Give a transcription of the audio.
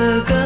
the.